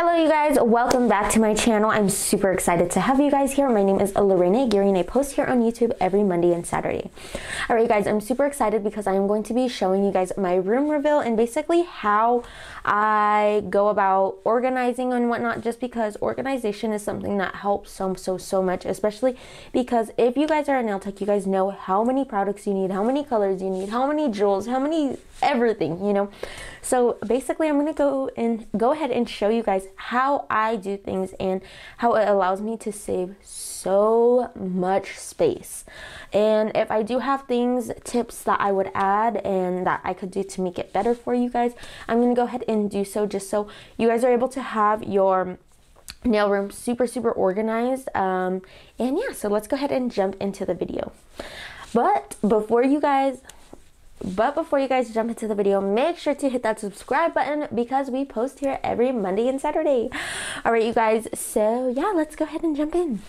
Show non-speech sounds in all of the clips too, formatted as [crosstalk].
Hello you guys, welcome back to my channel. I'm super excited to have you guys here. My name is Lorena Aguirre and I post here on YouTube every Monday and Saturday. Alright guys, I'm super excited because I'm going to be showing you guys my room reveal and basically how I go about organizing and whatnot just because organization is something that helps so so so much especially because if you guys are a nail tech you guys know how many products you need, how many colors you need, how many jewels, how many everything, you know. So basically I'm to go and go ahead and show you guys how I do things and how it allows me to save so much space. And if I do have things, tips that I would add and that I could do to make it better for you guys, I'm to go ahead and do so just so you guys are able to have your nail room super super organized um, and yeah so let's go ahead and jump into the video but before you guys but before you guys jump into the video, make sure to hit that subscribe button because we post here every Monday and Saturday. All right, you guys. So yeah, let's go ahead and jump in.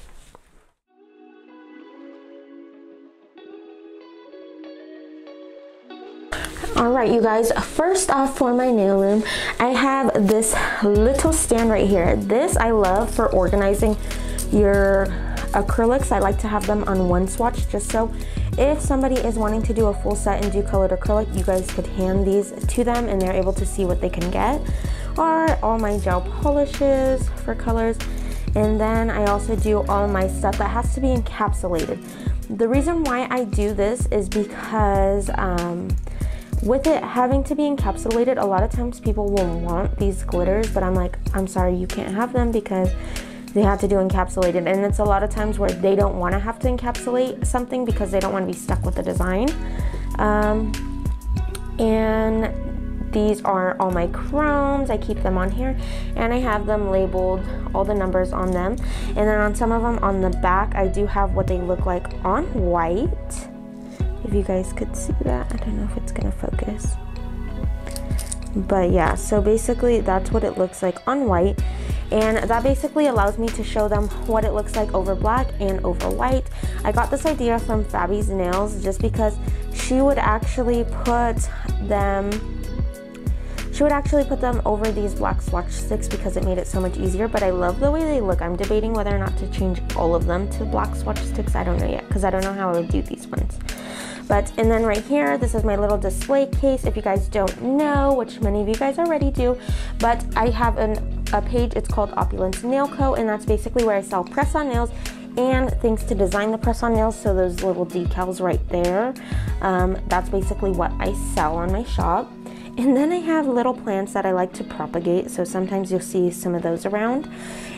Alright you guys, first off for my nail room, I have this little stand right here. This I love for organizing your acrylics. I like to have them on one swatch just so if somebody is wanting to do a full set and do colored acrylic, you guys could hand these to them and they're able to see what they can get. Are all my gel polishes for colors. And then I also do all my stuff that has to be encapsulated. The reason why I do this is because um, with it having to be encapsulated, a lot of times people will want these glitters, but I'm like, I'm sorry, you can't have them because they have to do encapsulated and it's a lot of times where they don't want to have to encapsulate something because they don't want to be stuck with the design. Um, and these are all my chromes. I keep them on here. And I have them labeled all the numbers on them. And then on some of them on the back I do have what they look like on white. If you guys could see that I don't know if it's gonna focus. But yeah so basically that's what it looks like on white and that basically allows me to show them what it looks like over black and over white. I got this idea from Fabi's Nails just because she would actually put them she would actually put them over these black swatch sticks because it made it so much easier, but I love the way they look. I'm debating whether or not to change all of them to black swatch sticks. I don't know yet because I don't know how I would do these ones. But, and then right here, this is my little display case. If you guys don't know, which many of you guys already do, but I have an a page. It's called Opulence Nail Co. And that's basically where I sell press on nails and things to design the press on nails. So those little decals right there. Um, that's basically what I sell on my shop. And then I have little plants that I like to propagate. So sometimes you'll see some of those around.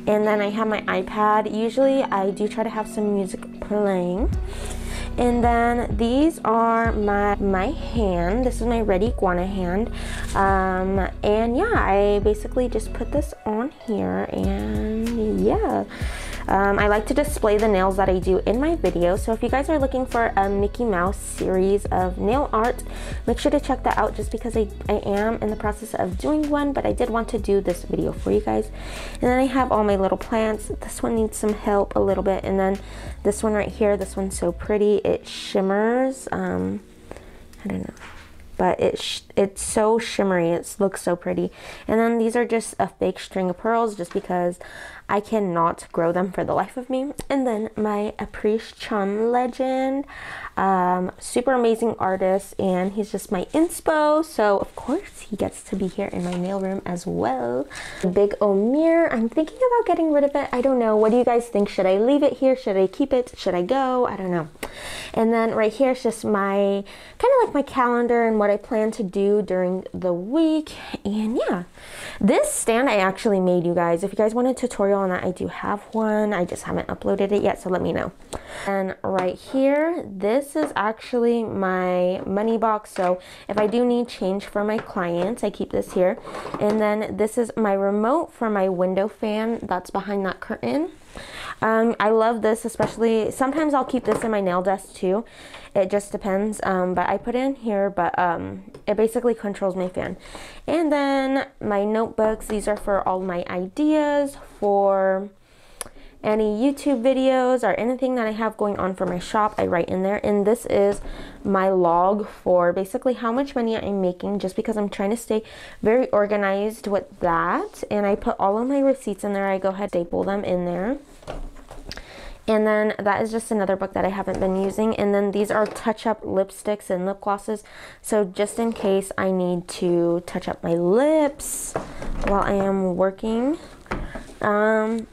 And then I have my iPad. Usually I do try to have some music playing. And then these are my, my hand. This is my Red Iguana hand. Um, and yeah, I basically just put this on here and yeah. Um, I like to display the nails that I do in my video. So if you guys are looking for a Mickey Mouse series of nail art, make sure to check that out just because I, I am in the process of doing one, but I did want to do this video for you guys. And then I have all my little plants. This one needs some help a little bit. And then this one right here, this one's so pretty. It shimmers. Um, I don't know but it it's so shimmery it looks so pretty and then these are just a fake string of pearls just because I cannot grow them for the life of me. And then my Aprish Chum legend, um, super amazing artist, and he's just my inspo. So of course he gets to be here in my nail room as well. Big Omir, I'm thinking about getting rid of it. I don't know. What do you guys think? Should I leave it here? Should I keep it? Should I go? I don't know. And then right here is just my, kind of like my calendar and what I plan to do during the week. And yeah, this stand I actually made you guys. If you guys want a tutorial on that, I do have one. I just haven't uploaded it yet, so let me know. And right here, this is actually my money box. So if I do need change for my clients, I keep this here. And then this is my remote for my window fan that's behind that curtain. Um, I love this, especially, sometimes I'll keep this in my nail desk too. It just depends, um, but I put it in here, but um, it basically controls my fan. And then my notebooks, these are for all my ideas for any YouTube videos or anything that I have going on for my shop, I write in there. And this is my log for basically how much money I'm making just because I'm trying to stay very organized with that. And I put all of my receipts in there. I go ahead staple them in there. And then that is just another book that I haven't been using. And then these are touch up lipsticks and lip glosses. So just in case I need to touch up my lips while I am working. Um,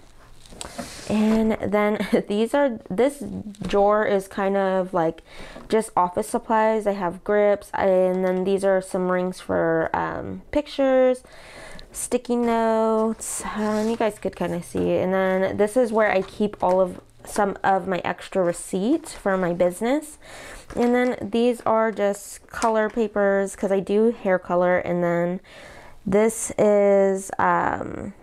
and then [laughs] these are, this drawer is kind of like just office supplies. I have grips and then these are some rings for um, pictures sticky notes um, you guys could kind of see and then this is where I keep all of some of my extra receipts for my business. And then these are just color papers because I do hair color. And then this is um,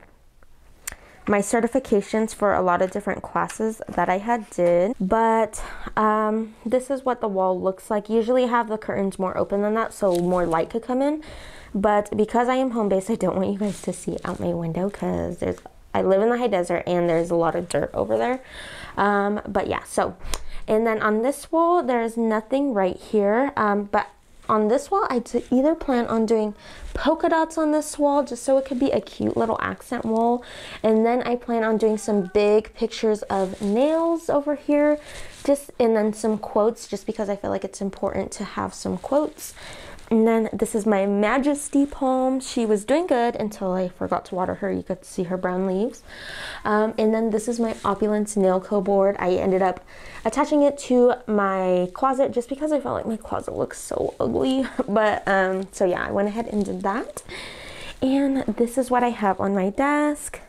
my certifications for a lot of different classes that I had did. But um, this is what the wall looks like. Usually I have the curtains more open than that so more light could come in. But because I am home based, I don't want you guys to see out my window because there's I live in the high desert and there's a lot of dirt over there. Um, but yeah, so, and then on this wall, there's nothing right here. Um, but on this wall, I either plan on doing polka dots on this wall just so it could be a cute little accent wall. And then I plan on doing some big pictures of nails over here. Just, and then some quotes just because I feel like it's important to have some quotes. And then this is my Majesty palm. She was doing good until I forgot to water her. You could see her brown leaves. Um, and then this is my Opulence Nailco board. I ended up attaching it to my closet just because I felt like my closet looks so ugly. [laughs] But um, so yeah, I went ahead and did that. And this is what I have on my desk.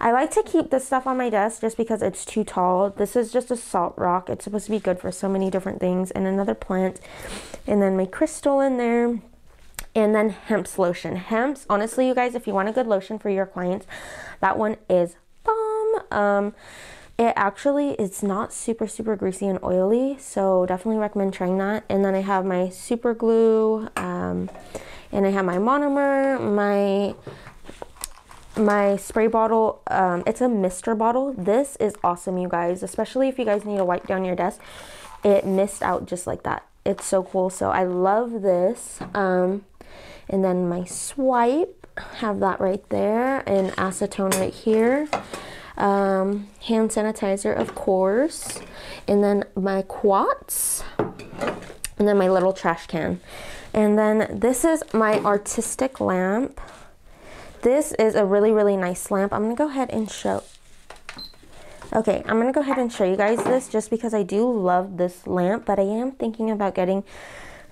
I like to keep this stuff on my desk just because it's too tall. This is just a salt rock. It's supposed to be good for so many different things. And another plant. And then my crystal in there. And then Hempz lotion. Hempz, honestly, you guys, if you want a good lotion for your clients, that one is bomb. Um, it actually is not super, super greasy and oily. So definitely recommend trying that. And then I have my super glue. Um, and I have my monomer, my my spray bottle um, it's a mister bottle. This is awesome you guys especially if you guys need to wipe down your desk. It missed out just like that. It's so cool. So i love this um, and then my swipe have that right there and acetone right here. Um, hand sanitizer of course and then my quats and then my little trash can. And then this is my artistic lamp this is a really, really nice lamp. I'm going to go ahead and show. Okay, I'm going to go ahead and show you guys this just because I do love this lamp, but I am thinking about getting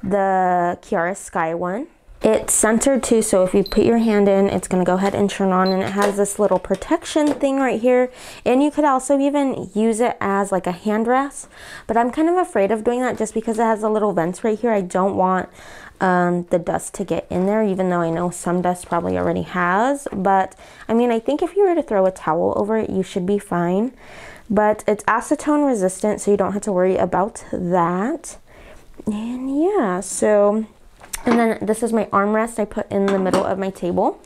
the Kiara Sky one. It's centered too, so if you put your hand in, it's going to go ahead and turn on, and it has this little protection thing right here, and you could also even use it as like a hand rest, but I'm kind of afraid of doing that just because it has a little vents right here. I don't want um, the dust to get in there, even though I know some dust probably already has. But I mean, I think if you were to throw a towel over it, you should be fine. But it's acetone resistant, so you don't have to worry about that. And yeah, so and then this is my armrest I put in the middle of my table.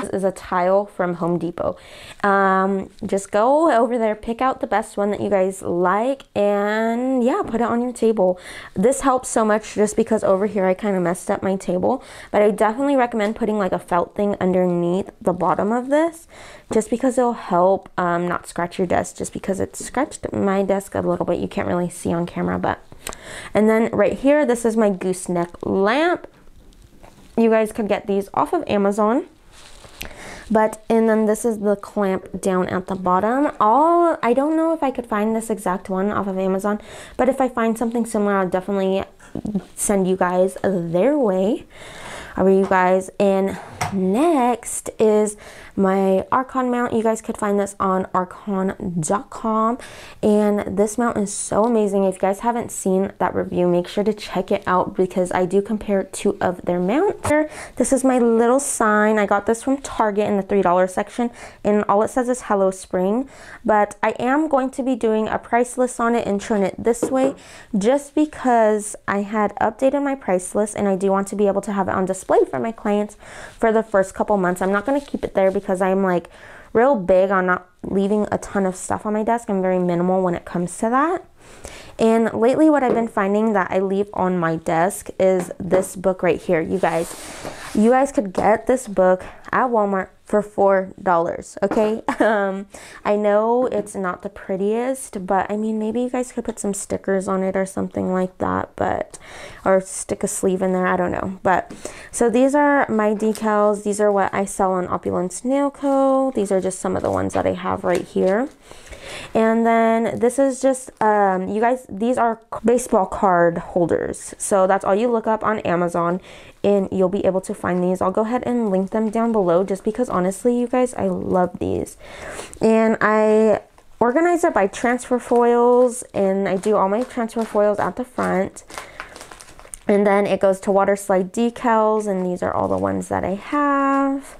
This is a tile from Home Depot. Um, just go over there, pick out the best one that you guys like, and yeah, put it on your table. This helps so much just because over here I kind of messed up my table, but I definitely recommend putting like a felt thing underneath the bottom of this just because it'll help um, not scratch your desk just because it scratched my desk a little bit. You can't really see on camera, but and then right here, this is my gooseneck lamp. You guys could get these off of Amazon. But, and then this is the clamp down at the bottom. All, I don't know if I could find this exact one off of Amazon, but if I find something similar, I'll definitely send you guys their way. Are you guys? And next is my Arkon mount. You guys could find this on arkon.com. And this mount is so amazing. If you guys haven't seen that review, make sure to check it out because I do compare two of their mounts. This is my little sign. I got this from Target in the $3 section. And all it says is Hello Spring. But I am going to be doing a price list on it and turn it this way just because I had updated my price list and I do want to be able to have it on display for my clients for the first couple months. I'm not going to keep it there because I'm like real big on not leaving a ton of stuff on my desk. I'm very minimal when it comes to that. And lately, what I've been finding that I leave on my desk is this book right here. You guys, you guys could get this book at Walmart for four dollars okay? [laughs] Um i know it's not the prettiest but i mean maybe you guys could put some stickers on it or something like that but or stick a sleeve in there i don't know. But so these are my decals. These are what i sell on opulence nail co. These are just some of the ones that i have right here. And then this is just, um, you guys, these are baseball card holders. So that's all you look up on Amazon and you'll be able to find these. I'll go ahead and link them down below just because honestly, you guys, I love these. And I organize it by transfer foils and I do all my transfer foils at the front. And then it goes to water slide decals and these are all the ones that I have.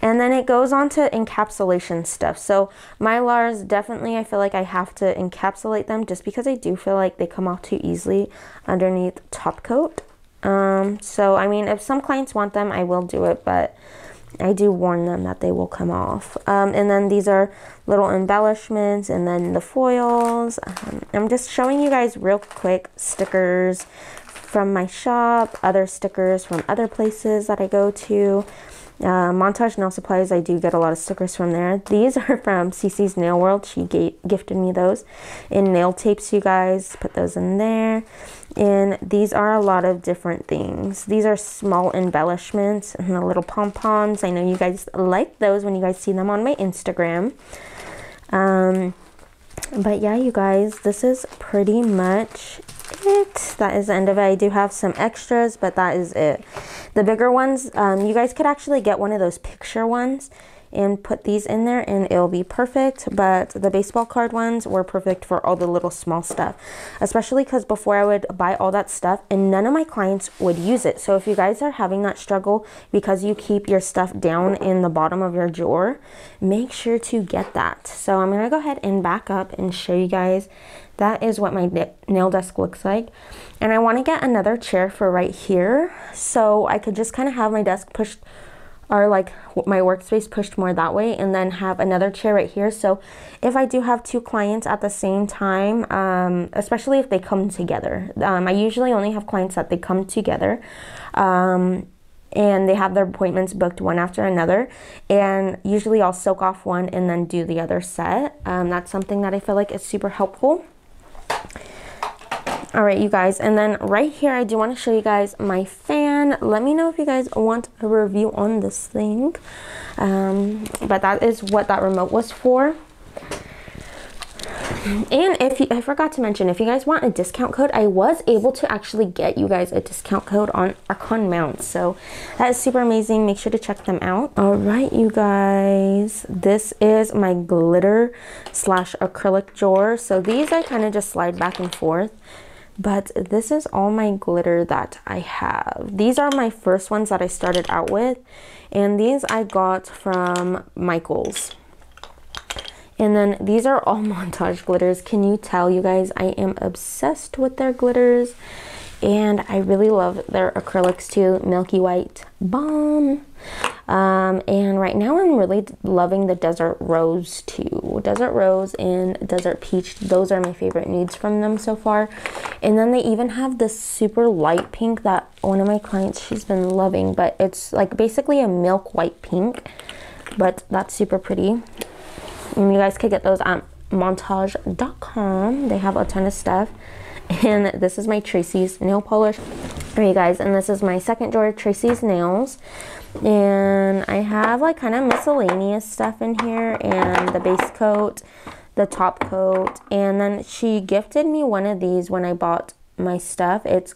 And then it goes on to encapsulation stuff. So Mylars, definitely I feel like I have to encapsulate them just because I do feel like they come off too easily underneath top coat. Um, so, I mean, if some clients want them, I will do it, but I do warn them that they will come off. Um, and then these are little embellishments and then the foils. Um, I'm just showing you guys real quick stickers from my shop, other stickers from other places that I go to. Uh, Montage Nail Supplies, I do get a lot of stickers from there. These [laughs] are from CC's Nail World. She gifted me those. In nail tapes, you guys, put those in there. And these are a lot of different things. These are small embellishments and the little pom-poms. I know you guys like those when you guys see them on my Instagram. Um, but yeah, you guys, this is pretty much it. That is the end of it. I do have some extras, but that is it. The bigger ones, um, you guys could actually get one of those picture ones and put these in there and it'll be perfect. But the baseball card ones were perfect for all the little small stuff especially because before I would buy all that stuff and none of my clients would use it. So if you guys are having that struggle because you keep your stuff down in the bottom of your drawer make sure to get that. So I'm gonna go ahead and back up and show you guys. That is what my nail desk looks like. And I want to get another chair for right here. So I could just kind of have my desk pushed or like my workspace pushed more that way and then have another chair right here. So if I do have two clients at the same time, um, especially if they come together, um, I usually only have clients that they come together. Um, and they have their appointments booked one after another and usually I'll soak off one and then do the other set. Um, that's something that I feel like is super helpful. All right, you guys, and then right here, I do want to show you guys my fan. Let me know if you guys want a review on this thing. Um, but that is what that remote was for. And if you, I forgot to mention, if you guys want a discount code, I was able to actually get you guys a discount code on Arkon mounts. So that is super amazing. Make sure to check them out. All right, you guys, this is my glitter slash acrylic drawer. So these I kind of just slide back and forth but this is all my glitter that I have. These are my first ones that I started out with and these I got from Michaels. And then these are all [laughs] montage glitters. Can you tell you guys I am obsessed with their glitters and I really love their acrylics too. Milky White Bomb. Um, and right now I'm really loving the Desert Rose too. Desert Rose and Desert Peach, those are my favorite nudes from them so far. And then they even have this super light pink that one of my clients, she's been loving, but it's like basically a milk white pink, but that's super pretty. And you guys could get those at montage.com. They have a ton of stuff. [laughs] And this is my Tracy's nail polish. Alright you guys, and this is my second drawer, Tracy's Nails and I have like kind of miscellaneous stuff in here and the base coat the top coat and then she gifted me one of these when I bought my stuff. It's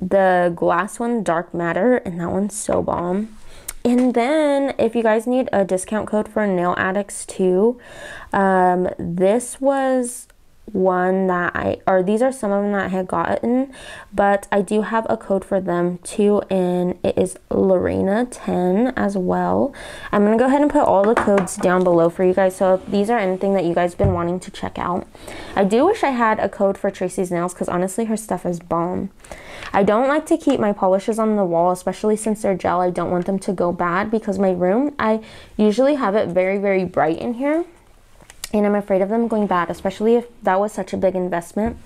the glass one dark matter and that one's so bomb. And then if you guys need a discount code for nail addicts too um, this was one that I, or these are some of them that I had gotten, but I do have a code for them too, and it is Lorena10 as well. I'm gonna go ahead and put all the codes down below for you guys, so if these are anything that you guys been wanting to check out. I do wish I had a code for Tracy's Nails, because honestly, her stuff is bomb. I don't like to keep my polishes on the wall, especially since they're gel. I don't want them to go bad because my room, I usually have it very, very bright in here. And I'm afraid of them going bad, especially if that was such a big investment.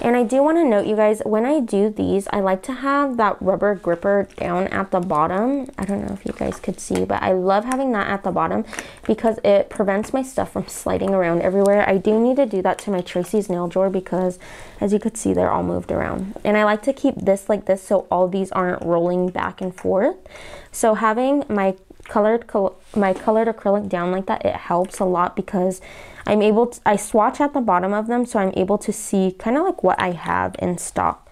And I do want to note, you guys, when I do these, I like to have that rubber gripper down at the bottom. I don't know if you guys could see, but I love having that at the bottom because it prevents my stuff from sliding around everywhere. I do need to do that to my Tracy's nail drawer because, as you could see, they're all moved around. And I like to keep this like this so all these aren't rolling back and forth. So having my colored my colored acrylic down like that, it helps a lot because I'm able to, I swatch at the bottom of them so I'm able to see kind of like what I have in stock.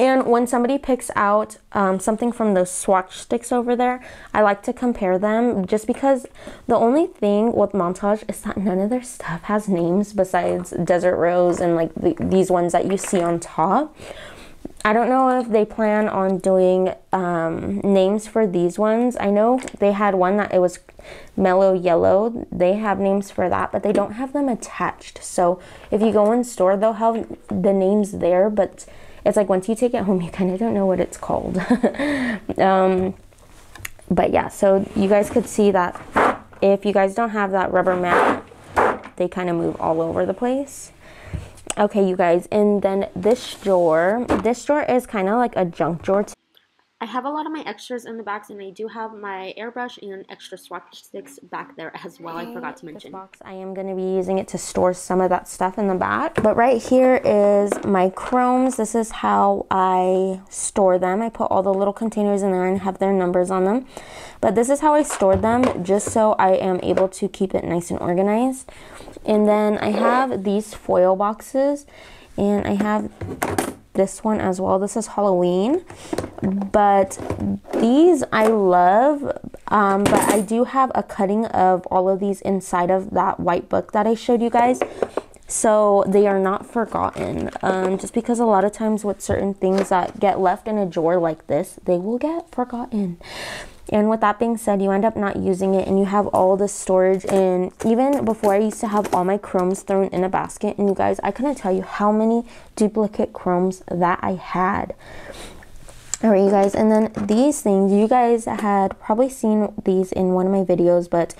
And when somebody picks out um, something from those swatch sticks over there, I like to compare them just because the only thing with Montage is that none of their stuff has names besides Desert Rose and like the, these ones that you see on top. I don't know if they plan on doing um, names for these ones. I know they had one that it was mellow yellow. They have names for that, but they don't have them attached. So if you go in store, they'll have the names there, but it's like once you take it home, you kind of don't know what it's called. [laughs] um, but yeah, so you guys could see that if you guys don't have that rubber mat, they kind of move all over the place. Okay, you guys, and then this drawer, this drawer is kind of like a junk drawer. I have a lot of my extras in the backs, and I do have my airbrush and extra swatch sticks back there as well. I forgot to mention. This box, I am going to be using it to store some of that stuff in the back. But right here is my chromes. This is how I store them. I put all the little containers in there and have their numbers on them. But this is how I stored them, just so I am able to keep it nice and organized. And then I have these foil boxes, and I have this one as well. This is Halloween, but these I love, um, but I do have a cutting of all of these inside of that white book that I showed you guys. So they are not forgotten. Um, just because a lot of times with certain things that get left in a drawer like this, they will get forgotten. And with that being said, you end up not using it and you have all this storage. And even before I used to have all my chromes thrown in a basket. And you guys, I couldn't tell you how many duplicate chromes that I had. All right, you guys. And then these things, you guys had probably seen these in one of my videos, but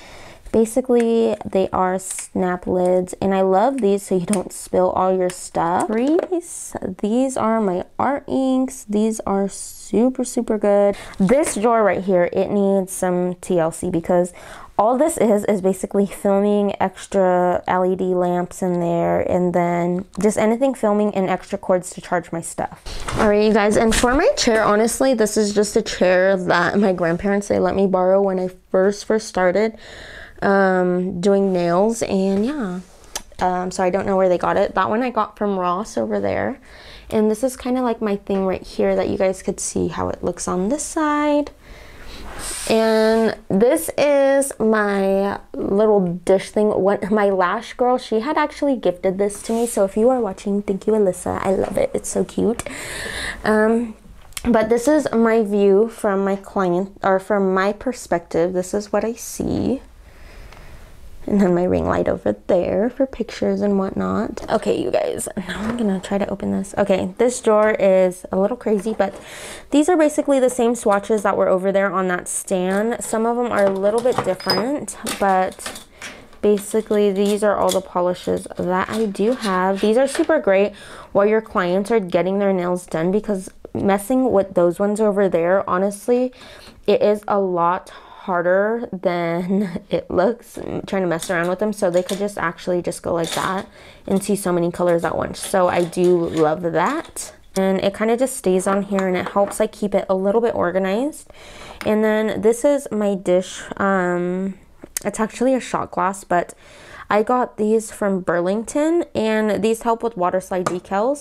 Basically, they are snap lids, and I love these so you don't spill all your stuff. These, these are my art inks. These are super, super good. This drawer right here, it needs some TLC because all this is is basically filming extra LED lamps in there and then just anything filming and extra cords to charge my stuff. All right, you guys, and for my chair, honestly, this is just a chair that my grandparents, they let me borrow when I first, first started um, doing nails and yeah. Um, so I don't know where they got it. That one I got from Ross over there. And this is kind of like my thing right here that you guys could see how it looks on this side. And this is my little dish thing. What my lash girl, she had actually gifted this to me. So if you are watching, thank you, Alyssa. I love it. It's so cute. Um, but this is my view from my client or from my perspective. This is what I see and then my ring light over there for pictures and whatnot. Okay, you guys, now I'm gonna try to open this. Okay, this drawer is a little crazy, but these are basically the same swatches that were over there on that stand. Some of them are a little bit different, but basically these are all the polishes that I do have. These are super great while your clients are getting their nails done because messing with those ones over there, honestly, it is a lot harder than [laughs] it looks trying to mess around with them. So they could just actually just go like that and see so many colors at once. So I do love that. And it kind of just stays on here and it helps like keep it a little bit organized. And then this is my dish um it's actually a shot glass but I got these from Burlington and these help with water slide decals.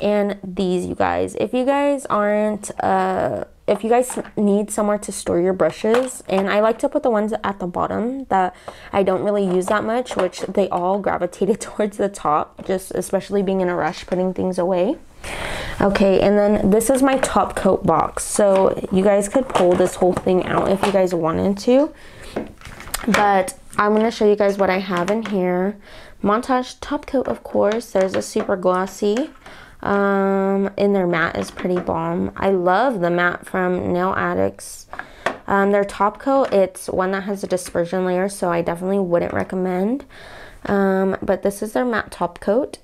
And these you guys if you guys aren't uh if you guys need somewhere to store your brushes, and I like to put the ones at the bottom that I don't really use that much, which they all gravitated [laughs] towards the top, just especially being in a rush putting things away. Okay, and then this is my top coat box. So you guys could pull this whole thing out if you guys wanted to. But I'm going to show you guys what I have in here. Montage top coat, of course. There's a super glossy. Um, and their matte is pretty bomb. I love the matte from Nail Addicts. Um, their top coat, it's one that has a dispersion layer, so I definitely wouldn't recommend. Um, but this is their matte top coat.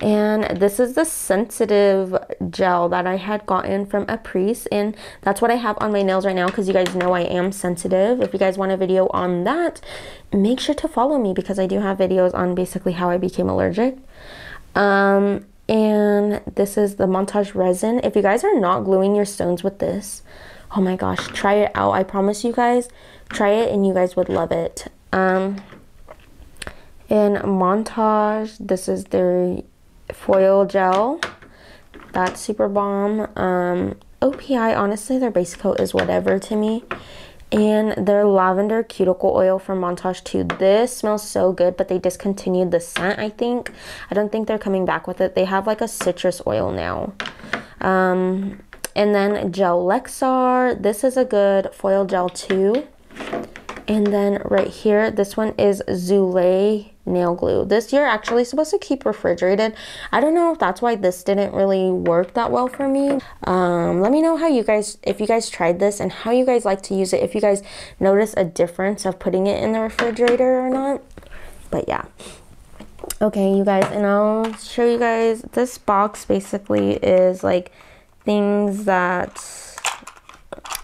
And this is the sensitive gel that I had gotten from Apres. And that's what I have on my nails right now because you guys know I am sensitive. If you guys want a video on that, make sure to follow me because I do have videos on basically how I became allergic. Um, and this is the Montage Resin. If you guys are not gluing your stones with this, oh my gosh, try it out. I promise you guys, try it and you guys would love it. Um, in Montage, this is their foil gel. That's super bomb. Um, OPI, honestly, their base coat is whatever to me. And their lavender cuticle oil from Montage 2. This smells so good, but they discontinued the scent, I think. I don't think they're coming back with it. They have like a citrus oil now. Um, and then Gel Lexar. This is a good foil gel too. And then right here, this one is Zulay nail glue. This you're actually supposed to keep refrigerated. I don't know if that's why this didn't really work that well for me. Um, let me know how you guys, if you guys tried this and how you guys like to use it. If you guys notice a difference of putting it in the refrigerator or not. But yeah. Okay, you guys, and I'll show you guys, this box basically is like things that,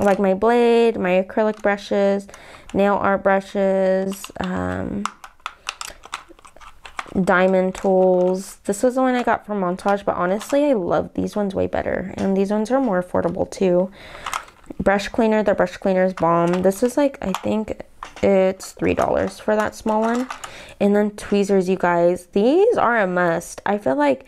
like my blade, my acrylic brushes, nail art brushes, um, diamond tools. This was the one I got from Montage, but honestly, I love these ones way better. And these ones are more affordable too. Brush cleaner, the brush cleaner is bomb. This is like, I think it's $3 for that small one. And then tweezers, you guys. These are a must. I feel like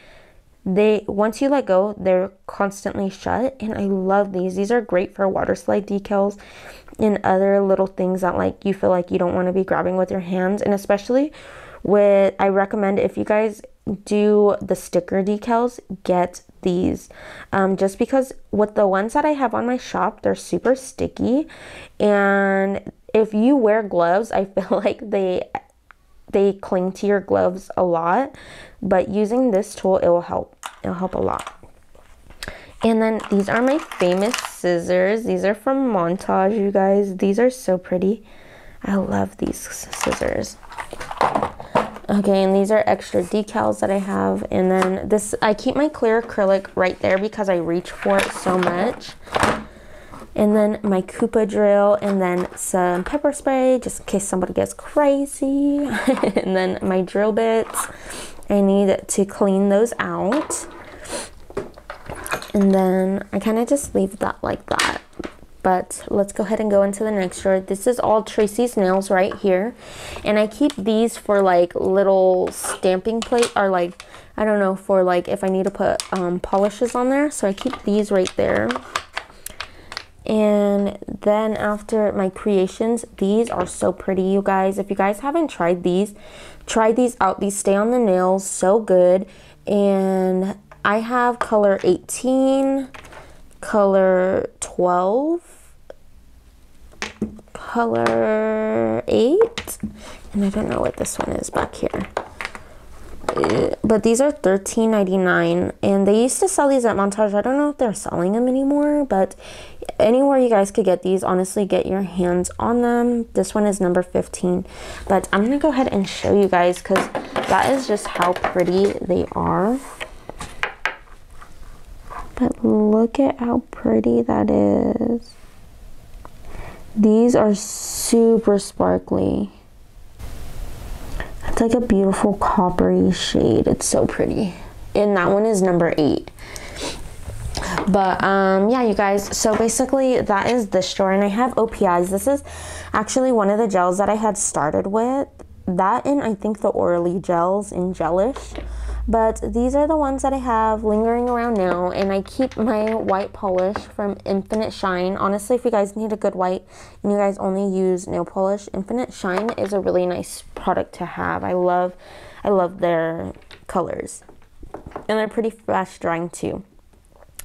they once you let go they're constantly shut and i love these these are great for water slide decals and other little things that like you feel like you don't want to be grabbing with your hands and especially with I recommend if you guys do the sticker decals, get these. Um, just because with the ones that I have on my shop, they're super sticky. And if you wear gloves, I [laughs] feel like they they cling to your gloves a lot. But using this tool, it will help. It'll help a lot. And then these are my famous scissors. These are from Montage, you guys. These are so pretty. I love these scissors. Okay, and these are extra decals that I have. And then this, I keep my clear acrylic right there because I reach for it so much. And then my Kupa drill, and then some pepper spray, just in case somebody gets crazy. [laughs] and then my drill bits. I need to clean those out. And then I kind of just leave that like that but let's go ahead and go into the next drawer. This is all Tracy's nails right here. And I keep these for like little stamping plate or like, I don't know, for like if I need to put um, polishes on there. So I keep these right there. And then after my creations, these are so pretty, you guys. If you guys haven't tried these, try these out. These stay on the nails so good. And I have color 18, color 12, color 8 and I don't know what this one is back here. Uh, but these are $13.99 and they used to sell these at Montage. I don't know if they're selling them anymore but anywhere you guys could get these honestly get your hands on them. This one is number 15 but I'm gonna go ahead and show you guys because that is just how pretty they are. But look at how pretty that is these are super sparkly. It's like a beautiful coppery shade. It's so pretty. And that one is number eight. But um, yeah, you guys, so basically that is this drawer. And I have OPIs. This is actually one of the gels that I had started with. That and I think the Orly gels in Gelish. But these are the ones that I have lingering around now. And I keep my white polish from Infinite Shine. Honestly, if you guys need a good white and you guys only use nail polish, Infinite Shine is a really nice product to have. I love, I love their colors. And they're pretty fast drying too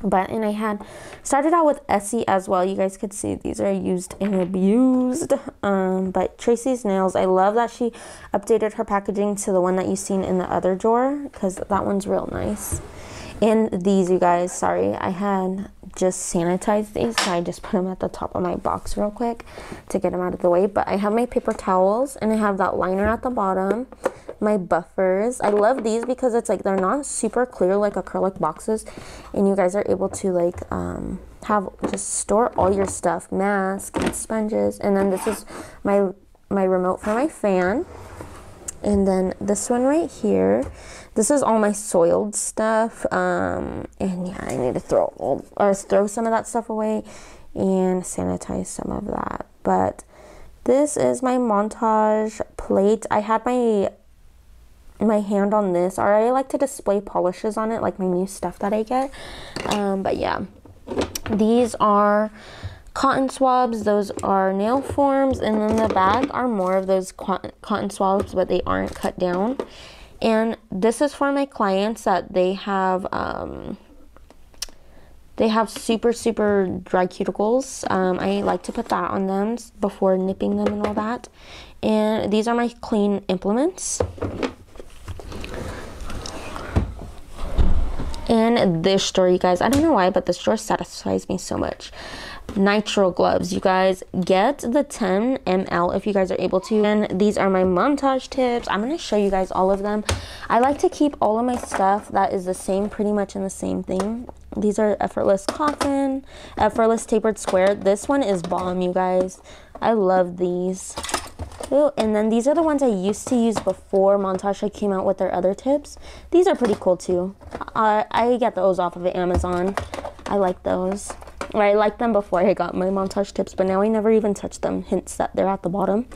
but and I had started out with Essie as well. You guys could see these are used and abused. Um, but Tracy's nails, I love that she updated her packaging to the one that you've seen in the other drawer because that one's real nice. And these, you guys, sorry, I had just sanitized these, so I just put them at the top of my box real quick to get them out of the way. But I have my paper towels and I have that liner at the bottom my buffers. I love these because it's like they're not super clear like acrylic boxes and you guys are able to like um, have just store all your stuff, masks and sponges. And then this is my my remote for my fan. And then this one right here, this is all my soiled stuff. Um, and yeah, I need to throw all, or throw some of that stuff away and sanitize some of that. But this is my montage plate. I had my my hand on this. Or I like to display polishes on it like my new stuff that I get. Um, but yeah. These are cotton swabs. Those are nail forms. And then the bag are more of those cotton swabs but they aren't cut down. And this is for my clients that they have um, they have super super dry cuticles. Um, i like to put that on them before nipping them and all that. And these are my clean implements in this store, you guys. I don't know why, but this store satisfies me so much. Nitrile gloves, you guys get the 10 ml if you guys are able to. And these are my montage tips. I'm going to show you guys all of them. I like to keep all of my stuff that is the same, pretty much in the same thing. These are effortless coffin, effortless tapered square. This one is bomb, you guys. I love these. Ooh, and then these are the ones I used to use before Montage I came out with their other tips. These are pretty cool too. I get those off of Amazon. I like those. Or I liked them before I got my Montage tips, but now I never even touch them. Hints that they're at the bottom.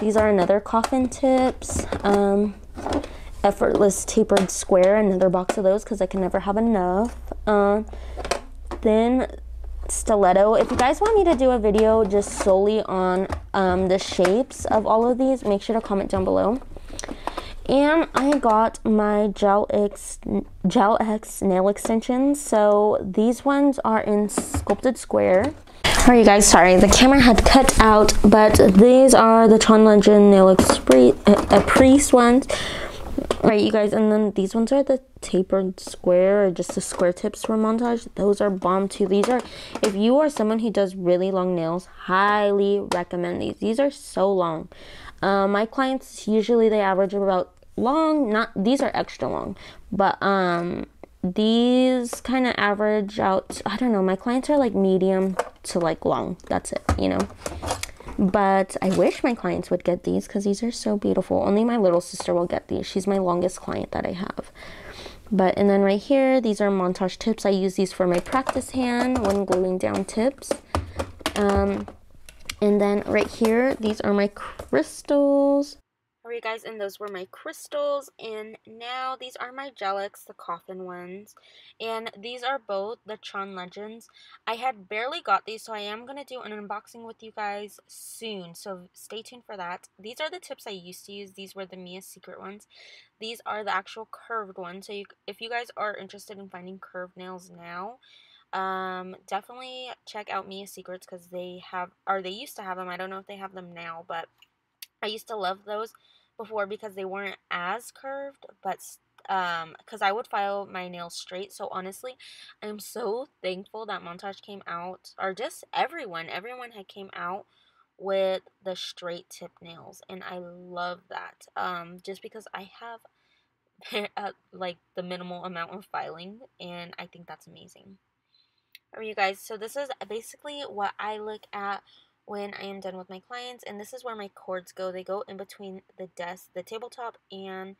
These are another coffin tips. Um, effortless tapered square, another box of those because I can never have enough. Uh, then stiletto. If you guys want me to do a video just solely on um, the shapes of all of these, make sure to comment down below. And I got my Gel X, Gel X nail extensions. So these ones are in sculpted square. Alright you guys, sorry, the camera had cut out, but these are the Tron Legend Nail Express, uh, Priest ones. Right, you guys, and then these ones are the tapered square or just the square tips for montage. Those are bomb too. These are, if you are someone who does really long nails, highly recommend these. These are so long. Um, my clients, usually they average about long, not, these are extra long, but, um, these kind of average out, I don't know, my clients are like medium to like long. That's it, you know. But I wish my clients would get these because these are so beautiful. Only my little sister will get these. She's my longest client that I have. But, and then right here, these are montage tips. I use these for my practice hand when gluing down tips. Um, and then right here, these are my crystals. Alright guys, and those were my crystals, and now these are my Gel-X, the coffin ones, and these are both the Tron Legends. I had barely got these, so I am going to do an unboxing with you guys soon, so stay tuned for that. These are the tips I used to use. These were the Mia Secret ones. These are the actual curved ones, so you, if you guys are interested in finding curved nails now, um definitely check out Mia Secrets because they have or they used to have them I don't know if they have them now but I used to love those before because they weren't as curved, but um because I would file my nails straight. So honestly, I'm so thankful that Montage came out or just everyone, everyone had came out with the straight tip nails and I love that. Um just because I have [laughs] like the minimal amount of filing and I think that's amazing. Alright you guys, so this is basically what I look at when I am done with my clients. And this is where my cords go. They go in between the desk, the tabletop, and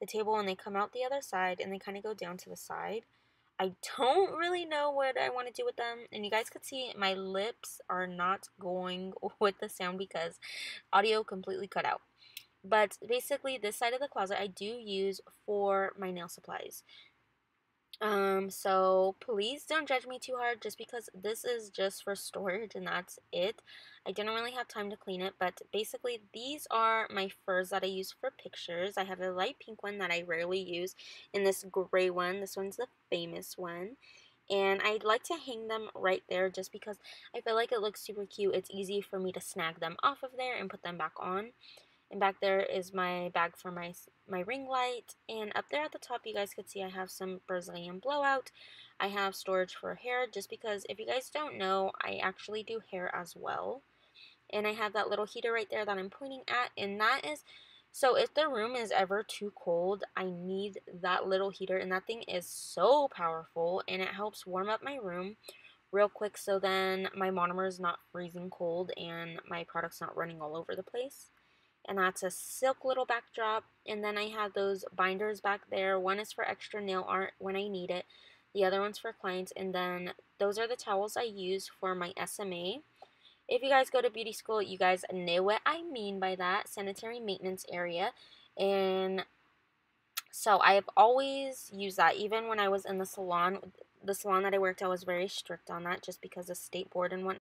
the table, and they come out the other side, and they kind of go down to the side. I don't really know what I want to do with them. And you guys could see my lips are not going [laughs] with the sound because audio completely cut out. But basically, this side of the closet I do use for my nail supplies. Um, so please don't judge me too hard just because this is just for storage and that's it. I didn't really have time to clean it, but basically these are my furs that I use for pictures. I have a light pink one that I rarely use and this gray one. This one's the famous one. And I like to hang them right there just because I feel like it looks super cute. It's easy for me to snag them off of there and put them back on. And back there is my bag for my, my ring light. And up there at the top, you guys could see I have some Brazilian blowout. I have storage for hair, just because if you guys don't know, I actually do hair as well. And I have that little heater right there that I'm pointing at. And that is, so if the room is ever too cold, I need that little heater. And that thing is so powerful. And it helps warm up my room real quick so then my monomer is not freezing cold and my product's not running all over the place and that's a silk little backdrop and then I have those binders back there. One is for extra nail art when I need it the other one's for clients and then those are the towels I use for my SMA if you guys go to beauty school you guys know what I mean by that sanitary maintenance area and so I have always used that. Even when I was in the salon the salon that I worked at was very strict on that just because of state board and whatnot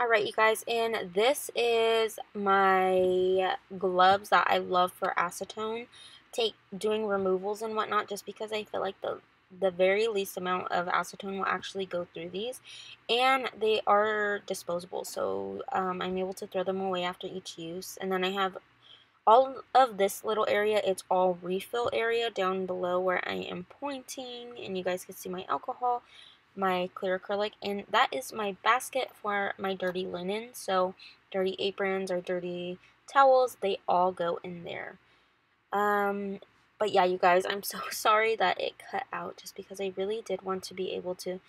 Alright you guys, and this is my gloves that I love for acetone. Take doing removals and whatnot just because I feel like the the very least amount of acetone will actually go through these and they are disposable so um, I'm able to throw them away after each use and then I have all of this little area it's all refill area down below where I am pointing and you guys can see my alcohol my clear acrylic and that is my basket for my dirty linen. So dirty aprons or dirty towels they all go in there. Um but yeah you guys I'm [laughs] so sorry that it cut out just because I really did want to be able to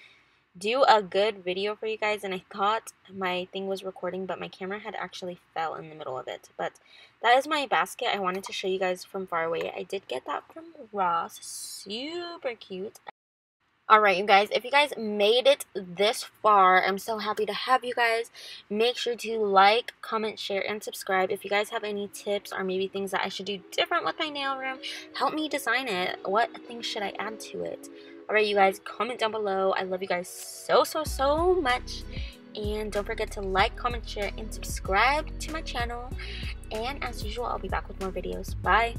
do a good video for you guys and I thought my thing was recording but my camera had actually fell in the middle of it. But that is my basket. I wanted to show you guys from far away. I did get that from Ross. Super cute Alright, you guys, if you guys made it this far, I'm so happy to have you guys. Make sure to like, comment, share, and subscribe. If you guys have any tips or maybe things that I should do different with my nail room, help me design it. What things should I add to it? Alright, you guys, comment down below. I love you guys so, so, so much. And don't forget to like, comment, share, and subscribe to my channel. And as usual, I'll be back with more videos. Bye!